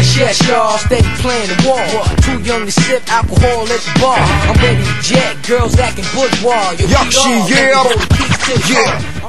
Yes, yes, y'all, steady playing the wall. Too young to sip alcohol at the bar. I'm ready to jet, girls acting bourgeois. Yo, Yakshi, she yeah. Yeah.